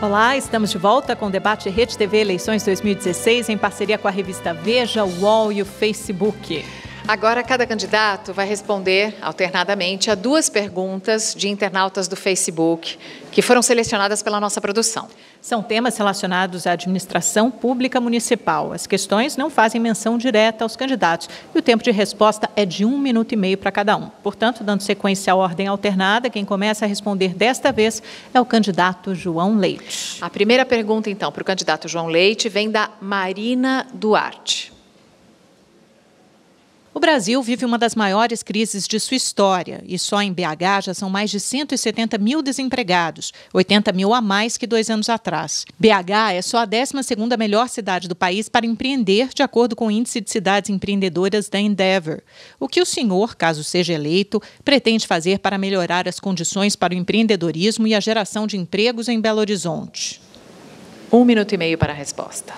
Olá, estamos de volta com o debate Rede TV Eleições 2016 em parceria com a revista Veja, o UOL e o Facebook. Agora, cada candidato vai responder alternadamente a duas perguntas de internautas do Facebook que foram selecionadas pela nossa produção. São temas relacionados à administração pública municipal. As questões não fazem menção direta aos candidatos e o tempo de resposta é de um minuto e meio para cada um. Portanto, dando sequência à ordem alternada, quem começa a responder desta vez é o candidato João Leite. A primeira pergunta, então, para o candidato João Leite vem da Marina Duarte. O Brasil vive uma das maiores crises de sua história e só em BH já são mais de 170 mil desempregados, 80 mil a mais que dois anos atrás. BH é só a 12 melhor cidade do país para empreender, de acordo com o Índice de Cidades Empreendedoras da Endeavor. O que o senhor, caso seja eleito, pretende fazer para melhorar as condições para o empreendedorismo e a geração de empregos em Belo Horizonte? Um minuto e meio para a resposta.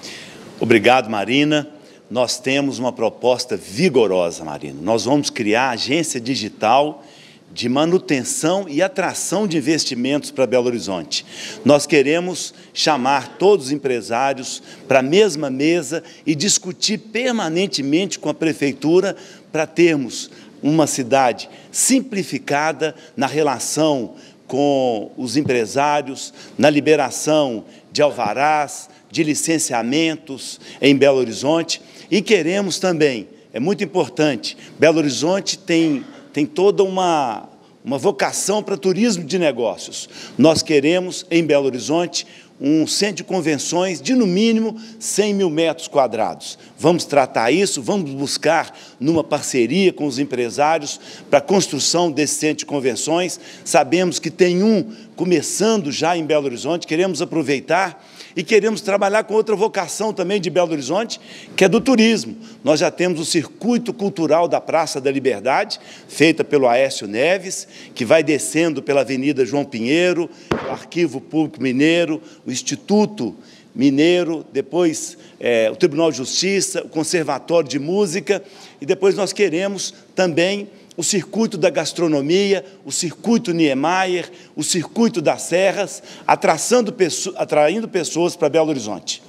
Obrigado, Marina nós temos uma proposta vigorosa, Marina. Nós vamos criar a agência digital de manutenção e atração de investimentos para Belo Horizonte. Nós queremos chamar todos os empresários para a mesma mesa e discutir permanentemente com a prefeitura para termos uma cidade simplificada na relação com os empresários, na liberação de alvarás, de licenciamentos em Belo Horizonte e queremos também, é muito importante, Belo Horizonte tem, tem toda uma, uma vocação para turismo de negócios. Nós queremos, em Belo Horizonte, um centro de convenções de, no mínimo, 100 mil metros quadrados. Vamos tratar isso, vamos buscar numa parceria com os empresários para a construção desse centro de convenções. Sabemos que tem um começando já em Belo Horizonte, queremos aproveitar e queremos trabalhar com outra vocação também de Belo Horizonte, que é do turismo. Nós já temos o circuito cultural da Praça da Liberdade, feita pelo Aécio Neves, que vai descendo pela Avenida João Pinheiro, o Arquivo Público Mineiro, o Instituto Mineiro, depois é, o Tribunal de Justiça, o Conservatório de Música, e depois nós queremos também o circuito da gastronomia, o circuito Niemeyer, o circuito das serras, atraindo pessoas para Belo Horizonte.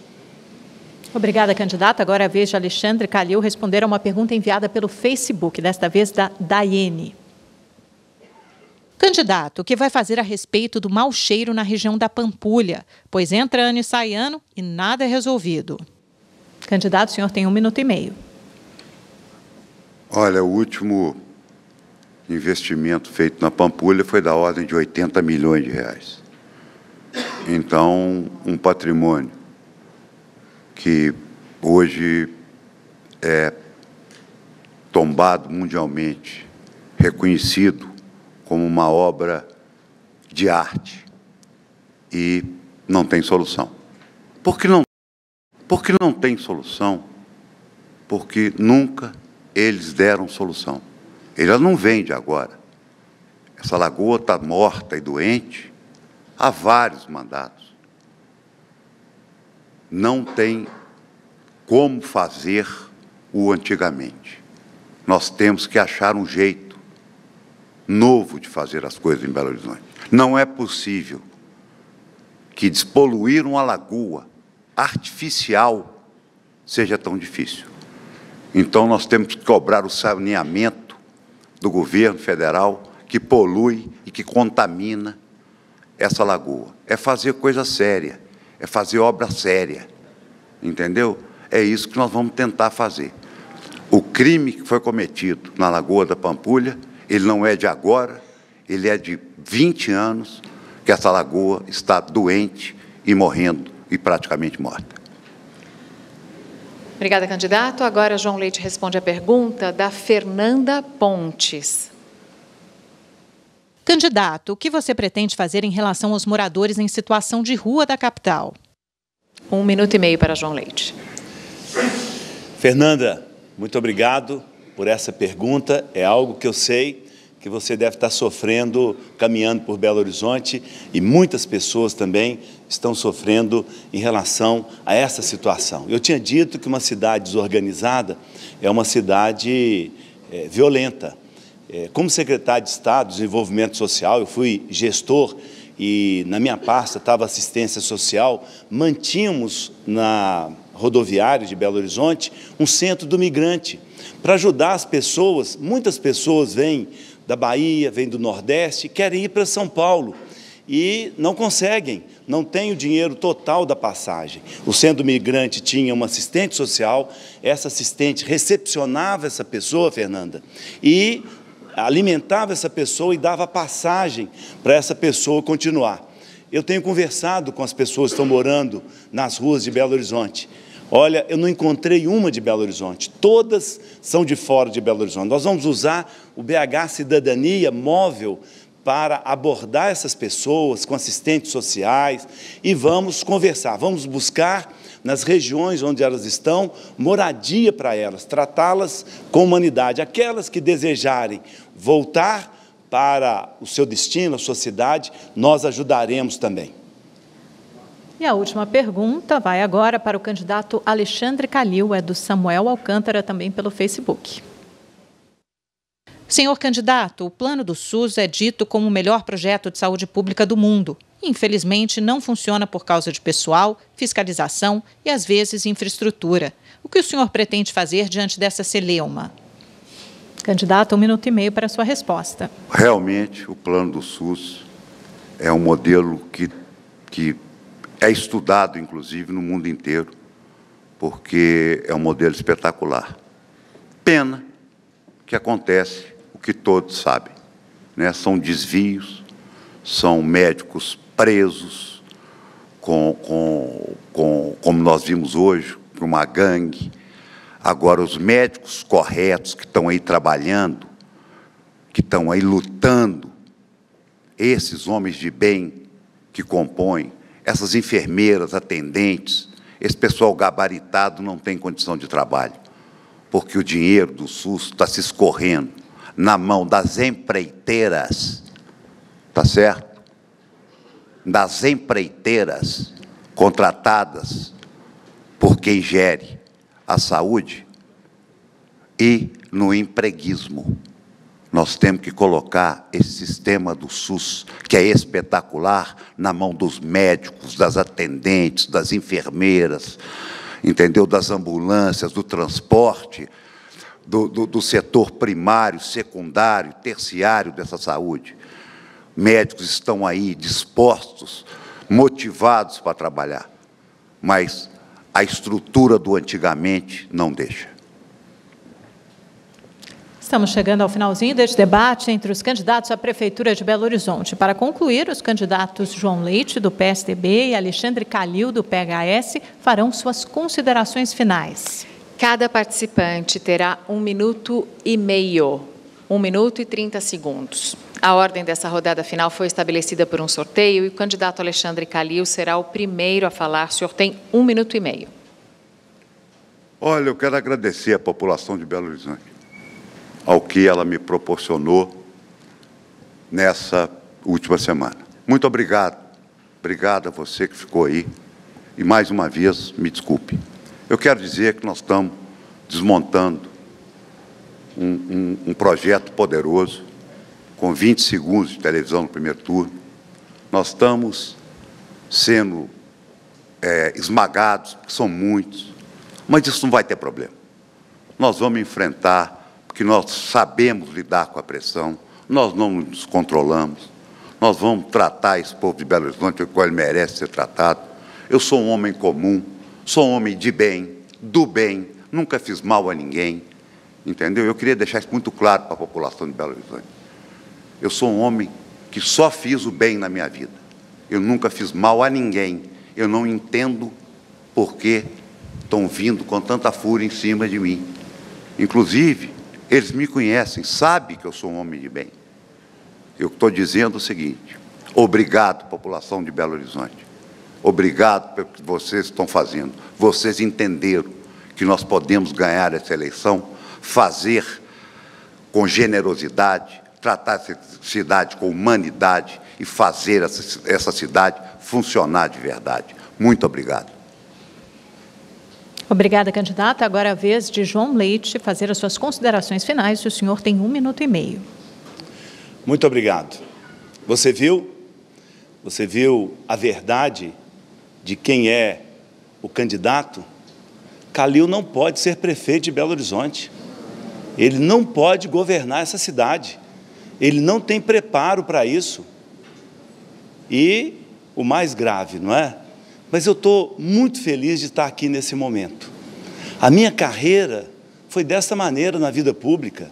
Obrigada, candidata. Agora é a vez de Alexandre Calil responder a uma pergunta enviada pelo Facebook, desta vez da Daiane. Candidato, o que vai fazer a respeito do mau cheiro na região da Pampulha? Pois entra ano e sai ano e nada é resolvido. Candidato, o senhor tem um minuto e meio. Olha, o último investimento feito na Pampulha foi da ordem de 80 milhões de reais. Então, um patrimônio que hoje é tombado mundialmente, reconhecido como uma obra de arte e não tem solução. Por que não? Porque não tem solução? Porque nunca eles deram solução. Ele não vende agora. Essa lagoa está morta e doente há vários mandatos. Não tem como fazer o antigamente. Nós temos que achar um jeito novo de fazer as coisas em Belo Horizonte. Não é possível que despoluir uma lagoa artificial seja tão difícil. Então nós temos que cobrar o saneamento do governo federal que polui e que contamina essa lagoa. É fazer coisa séria, é fazer obra séria, entendeu? É isso que nós vamos tentar fazer. O crime que foi cometido na Lagoa da Pampulha, ele não é de agora, ele é de 20 anos que essa lagoa está doente e morrendo e praticamente morta. Obrigada, candidato. Agora, João Leite responde a pergunta da Fernanda Pontes. Candidato, o que você pretende fazer em relação aos moradores em situação de rua da capital? Um minuto e meio para João Leite. Fernanda, muito obrigado por essa pergunta. É algo que eu sei que você deve estar sofrendo caminhando por Belo Horizonte e muitas pessoas também estão sofrendo em relação a essa situação. Eu tinha dito que uma cidade desorganizada é uma cidade é, violenta. É, como secretário de Estado de Desenvolvimento Social, eu fui gestor e na minha pasta estava assistência social, mantínhamos na rodoviária de Belo Horizonte um centro do migrante para ajudar as pessoas. Muitas pessoas vêm da Bahia, vêm do Nordeste, querem ir para São Paulo e não conseguem, não têm o dinheiro total da passagem. O centro migrante tinha uma assistente social, essa assistente recepcionava essa pessoa, Fernanda, e alimentava essa pessoa e dava passagem para essa pessoa continuar. Eu tenho conversado com as pessoas que estão morando nas ruas de Belo Horizonte. Olha, eu não encontrei uma de Belo Horizonte, todas são de fora de Belo Horizonte. Nós vamos usar o BH Cidadania móvel para abordar essas pessoas com assistentes sociais e vamos conversar, vamos buscar nas regiões onde elas estão moradia para elas, tratá-las com humanidade. Aquelas que desejarem voltar para o seu destino, a sua cidade, nós ajudaremos também. E a última pergunta vai agora para o candidato Alexandre Calil, é do Samuel Alcântara, também pelo Facebook. Senhor candidato, o plano do SUS é dito como o melhor projeto de saúde pública do mundo. Infelizmente, não funciona por causa de pessoal, fiscalização e, às vezes, infraestrutura. O que o senhor pretende fazer diante dessa celeuma? Candidato, um minuto e meio para a sua resposta. Realmente, o plano do SUS é um modelo que, que é estudado, inclusive, no mundo inteiro, porque é um modelo espetacular. Pena que acontece que todos sabem. Né? São desvios, são médicos presos, com, com, com, como nós vimos hoje, por uma gangue. Agora, os médicos corretos que estão aí trabalhando, que estão aí lutando, esses homens de bem que compõem, essas enfermeiras, atendentes, esse pessoal gabaritado não tem condição de trabalho, porque o dinheiro do SUS está se escorrendo na mão das empreiteiras, tá certo? Das empreiteiras contratadas por quem gere a saúde e no empreguismo. Nós temos que colocar esse sistema do SUS, que é espetacular, na mão dos médicos, das atendentes, das enfermeiras, entendeu? Das ambulâncias, do transporte, do, do, do setor primário, secundário, terciário dessa saúde. Médicos estão aí dispostos, motivados para trabalhar, mas a estrutura do antigamente não deixa. Estamos chegando ao finalzinho deste debate entre os candidatos à Prefeitura de Belo Horizonte. Para concluir, os candidatos João Leite, do PSDB, e Alexandre Calil, do PHS, farão suas considerações finais. Cada participante terá um minuto e meio, um minuto e 30 segundos. A ordem dessa rodada final foi estabelecida por um sorteio e o candidato Alexandre Calil será o primeiro a falar. O senhor tem um minuto e meio. Olha, eu quero agradecer à população de Belo Horizonte, ao que ela me proporcionou nessa última semana. Muito obrigado. Obrigado a você que ficou aí. E mais uma vez, me desculpe. Eu quero dizer que nós estamos desmontando um, um, um projeto poderoso, com 20 segundos de televisão no primeiro turno. Nós estamos sendo é, esmagados, porque são muitos, mas isso não vai ter problema. Nós vamos enfrentar, porque nós sabemos lidar com a pressão, nós não nos controlamos, nós vamos tratar esse povo de Belo Horizonte, o qual ele merece ser tratado. Eu sou um homem comum, Sou um homem de bem, do bem, nunca fiz mal a ninguém, entendeu? Eu queria deixar isso muito claro para a população de Belo Horizonte. Eu sou um homem que só fiz o bem na minha vida. Eu nunca fiz mal a ninguém. Eu não entendo por que estão vindo com tanta fúria em cima de mim. Inclusive, eles me conhecem, sabem que eu sou um homem de bem. Eu estou dizendo o seguinte: obrigado, população de Belo Horizonte. Obrigado pelo que vocês estão fazendo. Vocês entenderam que nós podemos ganhar essa eleição, fazer com generosidade, tratar essa cidade com humanidade e fazer essa, essa cidade funcionar de verdade. Muito obrigado. Obrigada, candidata. Agora é a vez de João Leite fazer as suas considerações finais. O senhor tem um minuto e meio. Muito obrigado. Você viu você viu a verdade de quem é o candidato, Calil não pode ser prefeito de Belo Horizonte. Ele não pode governar essa cidade. Ele não tem preparo para isso. E o mais grave, não é? Mas eu estou muito feliz de estar aqui nesse momento. A minha carreira foi dessa maneira na vida pública,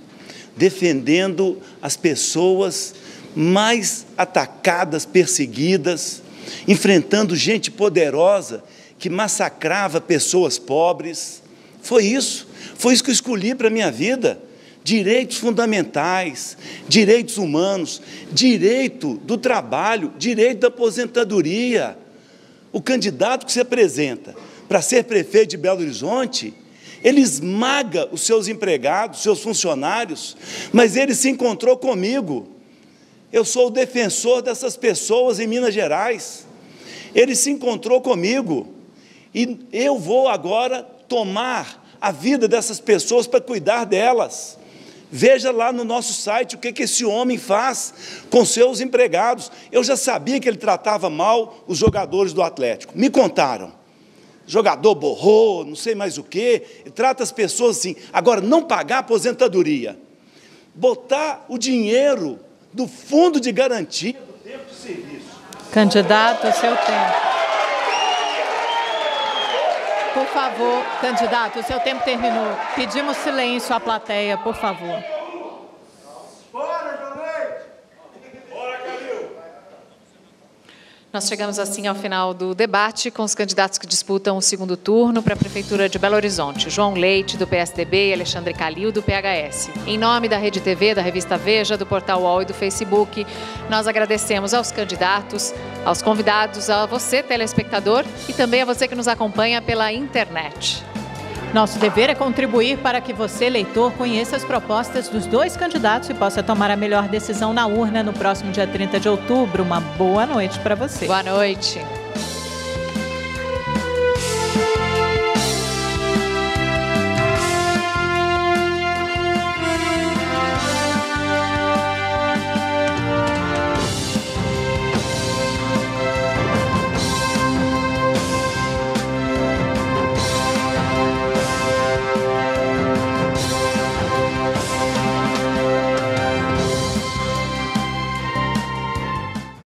defendendo as pessoas mais atacadas, perseguidas, enfrentando gente poderosa que massacrava pessoas pobres. Foi isso, foi isso que eu escolhi para a minha vida. Direitos fundamentais, direitos humanos, direito do trabalho, direito da aposentadoria. O candidato que se apresenta para ser prefeito de Belo Horizonte, ele esmaga os seus empregados, seus funcionários, mas ele se encontrou comigo. Eu sou o defensor dessas pessoas em Minas Gerais. Ele se encontrou comigo. E eu vou agora tomar a vida dessas pessoas para cuidar delas. Veja lá no nosso site o que, que esse homem faz com seus empregados. Eu já sabia que ele tratava mal os jogadores do Atlético. Me contaram. Jogador borrou, não sei mais o quê, trata as pessoas assim. Agora, não pagar aposentadoria, botar o dinheiro do fundo de garantia do tempo de serviço. Candidato, seu tempo. Por favor, candidato, o seu tempo terminou. Pedimos silêncio à plateia, por favor. Nós chegamos assim ao final do debate com os candidatos que disputam o segundo turno para a Prefeitura de Belo Horizonte. João Leite, do PSDB, e Alexandre Calil, do PHS. Em nome da Rede TV, da revista Veja, do Portal UOL e do Facebook, nós agradecemos aos candidatos, aos convidados, a você, telespectador, e também a você que nos acompanha pela internet. Nosso dever é contribuir para que você, leitor, conheça as propostas dos dois candidatos e possa tomar a melhor decisão na urna no próximo dia 30 de outubro. Uma boa noite para você. Boa noite.